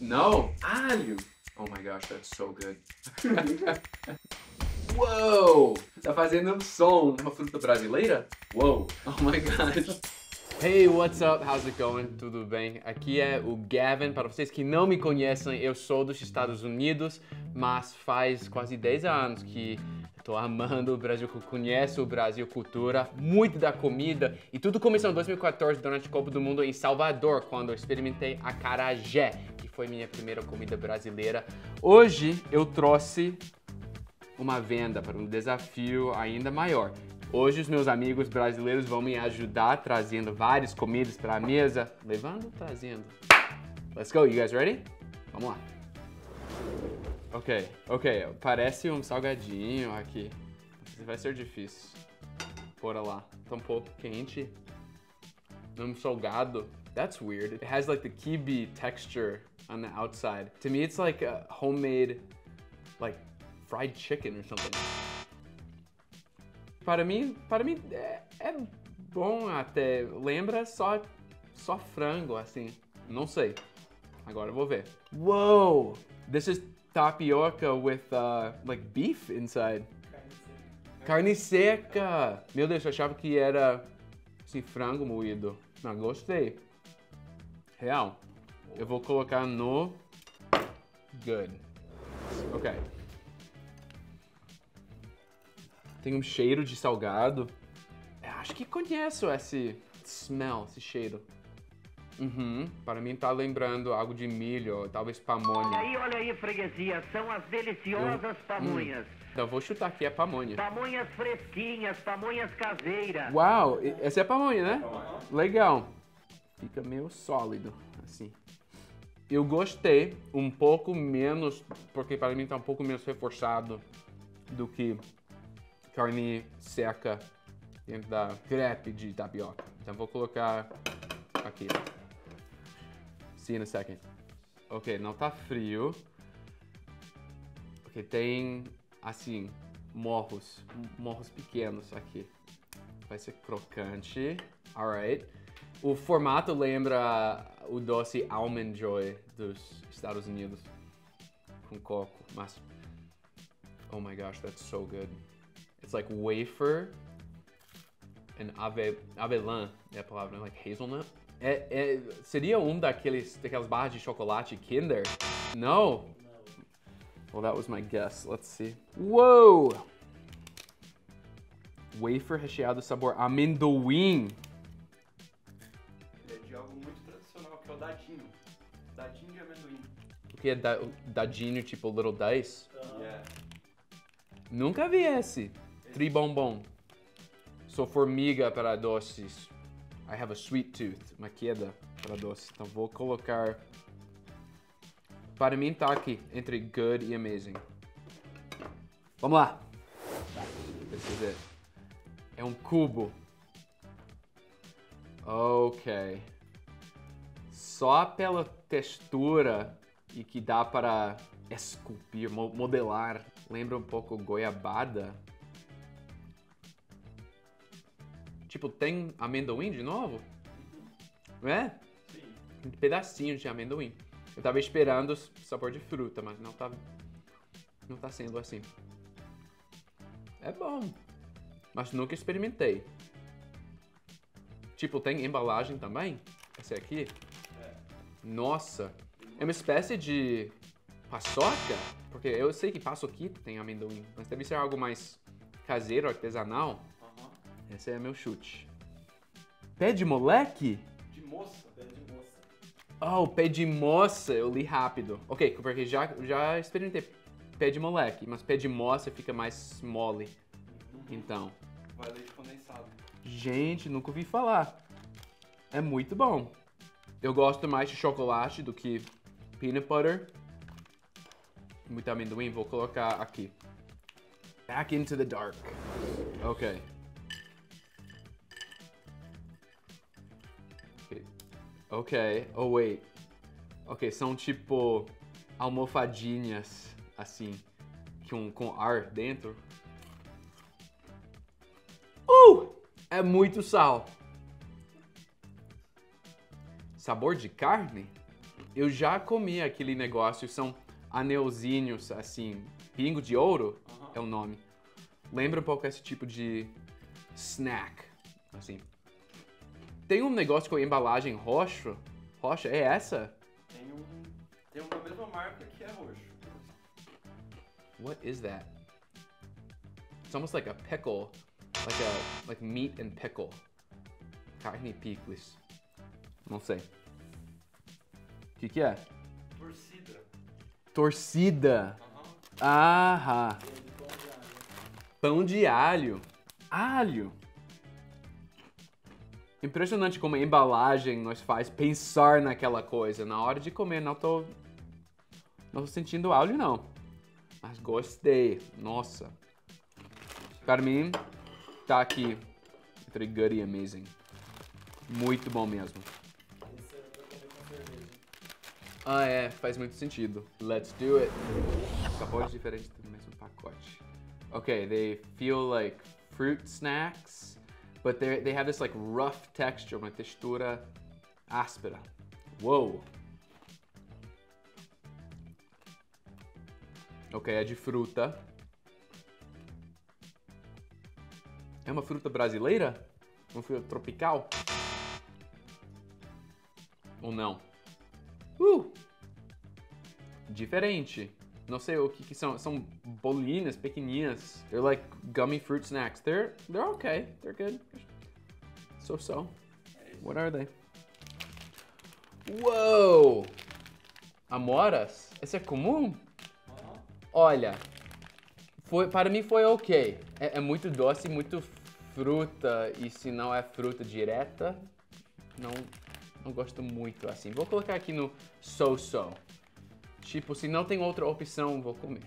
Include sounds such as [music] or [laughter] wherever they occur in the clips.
No, alho. Oh my gosh, that's so good. [laughs] Whoa! Tá fazendo um som. Uma fruta brasileira? Whoa! Oh my gosh. Hey, what's up? How's it going? Tudo bem? Aqui é o Gavin. Para vocês que não me conhecem, eu sou dos Estados Unidos, mas faz quase 10 anos que Tô amando o Brasil, conheço o Brasil cultura, muito da comida. E tudo começou em 2014 durante a Copa do Mundo em Salvador, quando eu experimentei a carajé, que foi minha primeira comida brasileira. Hoje eu trouxe uma venda para um desafio ainda maior. Hoje os meus amigos brasileiros vão me ajudar trazendo várias comidas para a mesa, levando, trazendo. Let's go, you guys ready? Vamos lá. Ok, ok, parece um salgadinho aqui. Vai ser difícil. Bora lá. Tá um pouco quente. Um salgado. That's weird. It has like the kibe texture on the outside. To me, it's like a homemade, like fried chicken or something. Para mim, para mim é, é bom até. Lembra só, só frango, assim. Não sei. Agora eu vou ver. Whoa! This is tapioca with uh, like beef inside. Carne seca. Meu Deus, eu achava que era assim, frango moído. Não, gostei. Real. Eu vou colocar no good. Ok. Tem um cheiro de salgado. Eu acho que conheço esse smell, esse cheiro. Uhum. Para mim tá lembrando algo de milho, talvez pamonha. Olha aí, olha aí, freguesia, são as deliciosas Eu... pamonhas. Hum. Então vou chutar aqui a pamonha. Pamonhas fresquinhas, pamonhas caseiras. Uau, essa é a pamonha, né? Legal. Fica meio sólido, assim. Eu gostei um pouco menos, porque para mim tá um pouco menos reforçado do que carne seca dentro da crepe de tapioca. Então vou colocar aqui. See in a second. Ok, não tá frio. Ok, tem, assim, morros. Morros pequenos aqui. Vai ser crocante. Alright. O formato lembra o doce Almond Joy dos Estados Unidos. Com coco, mas... Oh my gosh, that's so good. It's like wafer and ave, avelã é a palavra, né? like hazelnut. É, é, seria um daqueles, daquelas barras de chocolate Kinder? No? Well, that was my guess. Let's see. Whoa! Wafer recheado sabor amendoim. Dadinho. Dadinho de amendoim. O que é da, dadinho, tipo Little Dice? Uh yeah. Nunca vi esse. Tribombom. Sou formiga para doces. I have a sweet tooth, uma queda para doce. Então vou colocar... Para mim tá aqui, entre good e amazing. Vamos lá. This is it. É um cubo. Ok. Só pela textura e que dá para esculpir, modelar, lembra um pouco goiabada. Tipo, tem amendoim de novo? Não é? Sim. Um pedacinho de amendoim. Eu tava esperando sabor de fruta, mas não tá, não tá sendo assim. É bom, mas nunca experimentei. Tipo, tem embalagem também? Esse aqui? Nossa, é uma espécie de paçoca? Porque eu sei que paçoquito tem amendoim, mas deve ser algo mais caseiro, artesanal. Esse é meu chute. Pé de moleque? De moça, pé de moça. Oh, pé de moça, eu li rápido. Ok, porque já, já experimentei pé de moleque, mas pé de moça fica mais mole. Uhum. Então. Vai leite condensado. Gente, nunca ouvi falar. É muito bom. Eu gosto mais de chocolate do que peanut butter. Muito amendoim, vou colocar aqui. Back into the dark. Ok. Ok, oh wait. Ok, são tipo almofadinhas, assim, com, com ar dentro. Uh! É muito sal. Sabor de carne? Eu já comi aquele negócio, são anelzinhos, assim, pingo de ouro Aham. é o nome. Lembra um pouco esse tipo de snack, assim. Tem um negócio com embalagem roxo. Roxa, é essa? Tem um. Tem um da mesma marca que é roxo. What is that? It's almost like a pickle, like a like meat and pickle. Carne e picles. Não sei. O que, que é? Torcida. Torcida. Aham. Aham. Pão de alho. Alho. Impressionante como a embalagem nos faz pensar naquela coisa. Na hora de comer, não tô. Não tô sentindo alho, não. Mas gostei. Nossa. Para mim, tá aqui. Entre good e amazing. Muito bom mesmo. Ah, é, faz muito sentido. Let's do it. Sabores diferentes do mesmo pacote. Okay, they feel like fruit snacks, but they they have this like rough texture, uma textura áspera. Whoa. Ok, é de fruta. É uma fruta brasileira? Uma fruta tropical? Ou não? Uh! Diferente. Não sei o que, que são. São bolinhas pequenininhas. They're like gummy fruit snacks. They're they're okay. They're good. So so. What are they? Whoa! Amoras? Esse é comum? Olha, foi, para mim foi ok. É, é muito doce, muito fruta, e se não é fruta direta, não, não gosto muito assim. Vou colocar aqui no so-so. Tipo, se não tem outra opção, vou comer.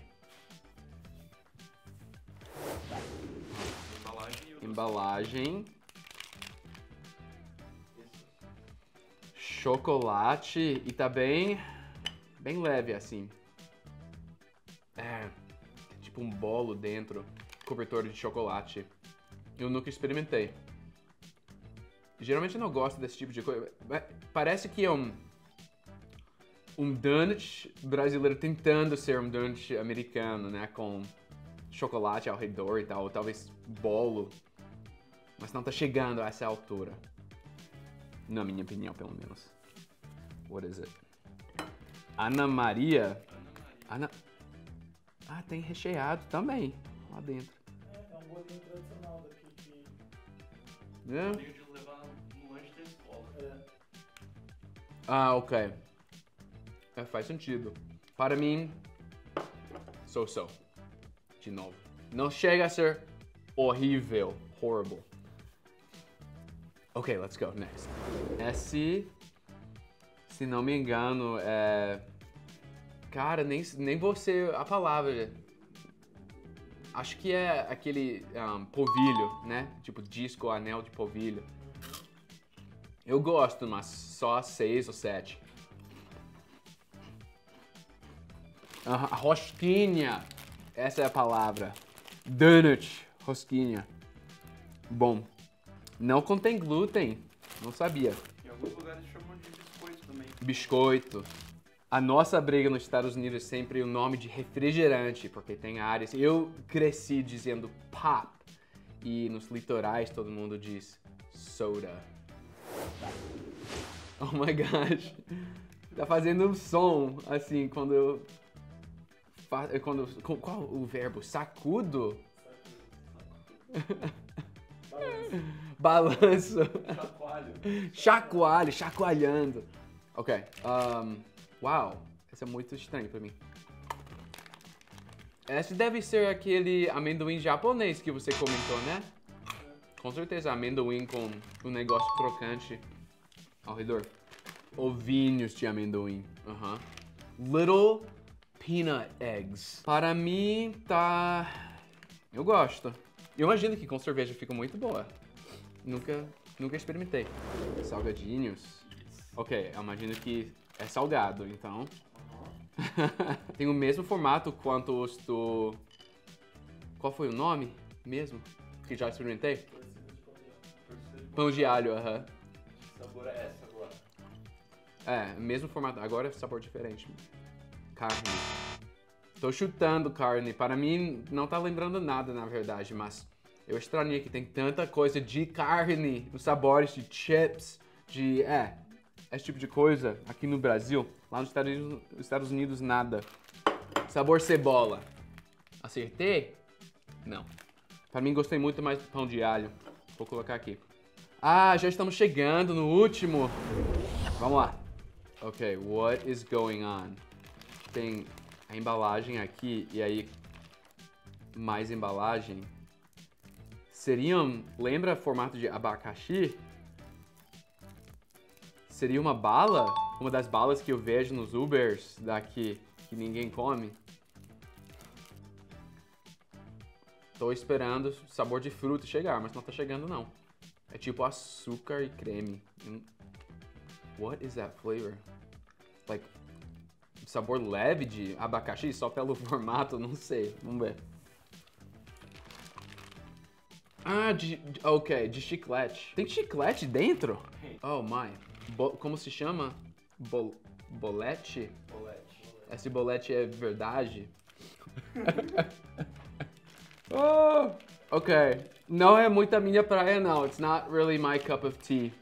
Embalagem chocolate e tá bem, bem leve assim. É, tem tipo um bolo dentro, cobertor de chocolate. Eu nunca experimentei. Geralmente eu não gosto desse tipo de coisa. Parece que é um um donut brasileiro tentando ser um donut americano, né, com chocolate ao redor e tal, ou talvez bolo. Mas não tá chegando a essa altura. Na minha opinião, pelo menos. What is it? Ana Maria. Ana. Ah, tem recheado também lá dentro. É, é um bolinho tradicional daqui que. É? Ah, ok. É, faz sentido. Para mim, so-so. De novo. Não chega a ser horrível, horrible. Ok, let's go. Next. Esse, se não me engano, é... Cara, nem, nem você a palavra. Acho que é aquele um, povilho, né? Tipo disco, anel de povilho. Eu gosto, mas só seis ou sete. Aham, rosquinha. Essa é a palavra. Donut. Rosquinha. Bom. Não contém glúten. Não sabia. Em alguns lugares chamam de biscoito também. Biscoito. A nossa briga nos Estados Unidos é sempre o nome de refrigerante, porque tem áreas. Eu cresci dizendo pop. E nos litorais todo mundo diz soda. [laughs] Oh my gosh. Tá fazendo um som assim quando eu. fa- Quando, qual- o verbo? Sacudo? [laughs] Balanço. Chacoalho. Chacoalho, chacoalhando. Ok. Um, uau, esse é muito estranho pra mim. Esse deve ser aquele amendoim japonês que você comentou, né? Com certeza, amendoim com um negócio crocante ao redor. Ovinhos de amendoim. Aham. Little peanut eggs. Para mim, tá. Eu gosto. Eu imagino que com cerveja fica muito boa. Nunca, nunca experimentei. Salgadinhos. Ok, eu imagino que é salgado, então. [laughs] Tem o mesmo formato quanto os do. Qual foi o nome mesmo? Que já experimentei? Pão de alho, aham. Sabor é essa agora? É, mesmo formato. Agora é sabor diferente. Carne. Tô chutando carne. Para mim, não tá lembrando nada, na verdade, mas eu estranhei que tem tanta coisa de carne, os sabores de chips, de. É, esse tipo de coisa aqui no Brasil. Lá nos Estados Unidos, Estados Unidos nada. Sabor cebola. Acertei? Não. Para mim, gostei muito mais do pão de alho. Vou colocar aqui. Ah, já estamos chegando no último. Vamos lá. Ok, what is going on? Tem a embalagem aqui e aí mais embalagem. Seriam, lembra formato de abacaxi? Seria uma bala? Uma das balas que eu vejo nos Ubers daqui que ninguém come? Tô esperando o sabor de fruta chegar, mas não tá chegando não. É tipo açúcar e creme. Hum. What is that flavor? Like, sabor leve de abacaxi só pelo [laughs] formato, não sei. Vamos ver. Ah, de, ok, de chiclete. Tem chiclete dentro? Oh my. Bo- como se chama? Bol, bolete? Bolete. Esse bolete é verdade? [laughs] oh, ok. Não é muito a minha praia, não. It's not really my cup of tea.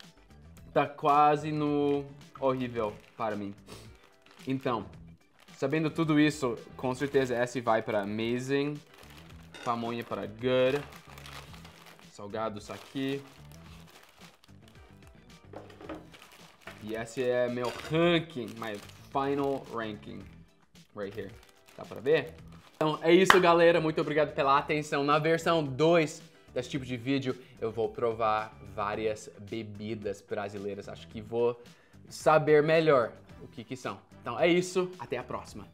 Tá quase no horrível para mim. Então, sabendo tudo isso, com certeza esse vai para amazing. Pamonha para good. Salgados aqui. E esse é meu ranking, my final ranking. Right here. Dá pra ver? Então é isso, galera. Muito obrigado pela atenção. Na versão 2 desse tipo de vídeo, eu vou provar várias bebidas brasileiras. Acho que vou saber melhor o que que são. Então é isso. Até a próxima.